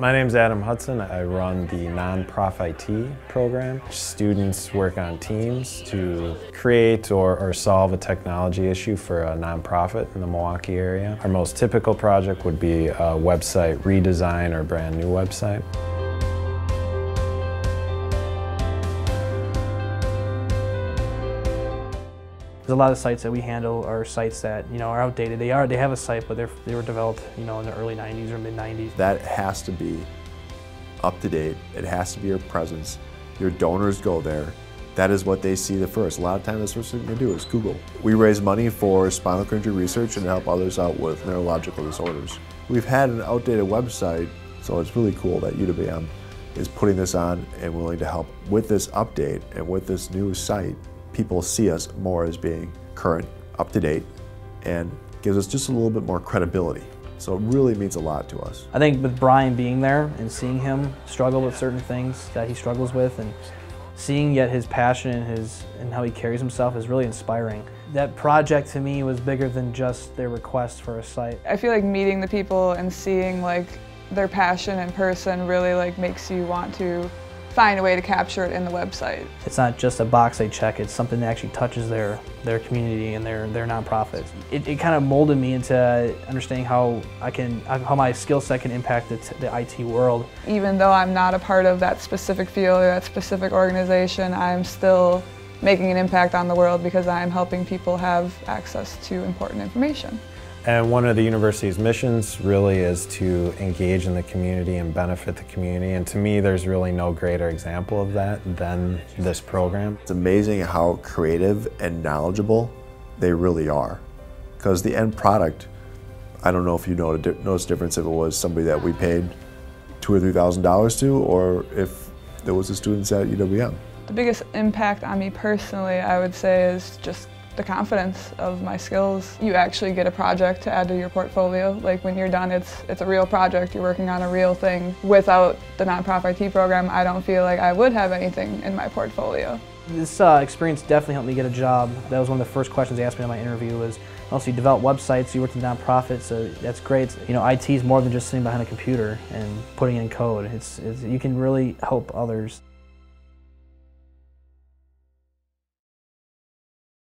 My name is Adam Hudson. I run the Nonprof-IT program. Students work on teams to create or, or, solve a technology issue for a nonprofit in the Milwaukee area. Our most typical project would be a website redesign or brand new website. There's a lot of sites that we handle are sites that you know are outdated. They are they have a site, but they're, they were developed you know in the early 90s or mid 90s. That has to be up to date. It has to be your presence. Your donors go there. That is what they see the first. A lot of times, the first thing they do is Google. We raise money for spinal cord injury research and help others out with neurological disorders. We've had an outdated website, so it's really cool that UWM is putting this on and willing to help with this update and with this new site people see us more as being current, up to date, and gives us just a little bit more credibility. So it really means a lot to us. I think with Brian being there and seeing him struggle with certain things that he struggles with and seeing yet his passion and his and how he carries himself is really inspiring. That project to me was bigger than just their request for a site. I feel like meeting the people and seeing like their passion in person really like makes you want to find a way to capture it in the website. It's not just a box they check, it's something that actually touches their, their community and their, their nonprofits. It, it kind of molded me into understanding how I can, how my skill set can impact the, the IT world. Even though I'm not a part of that specific field or that specific organization, I'm still making an impact on the world because I'm helping people have access to important information. And one of the university's missions really is to engage in the community and benefit the community. And to me, there's really no greater example of that than this program. It's amazing how creative and knowledgeable they really are. Because the end product, I don't know if you notice difference if it was somebody that we paid two or three thousand dollars to, or if there was a students at UWM. The biggest impact on me personally, I would say, is just the confidence of my skills. You actually get a project to add to your portfolio. Like when you're done, it's, it's a real project, you're working on a real thing. Without the Nonprof-IT program, I don't feel like I would have anything in my portfolio. This uh, experience definitely helped me get a job. That was one of the first questions they asked me in my interview was, also you develop websites, you work in nonprofits, so that's great. You know, IT is more than just sitting behind a computer and putting in code. It's, it's you can really help others.